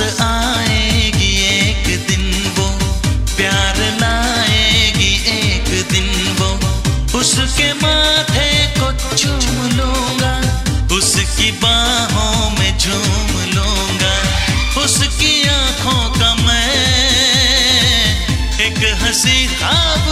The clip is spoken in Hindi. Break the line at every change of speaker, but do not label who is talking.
आएगी एक दिन वो, प्यार लाएगी एक दिन वो। उसके माथे को चूम लूँगा, उसकी बाहों में झूम लूँगा, उसकी आँखों का मैं एक हँसी खाब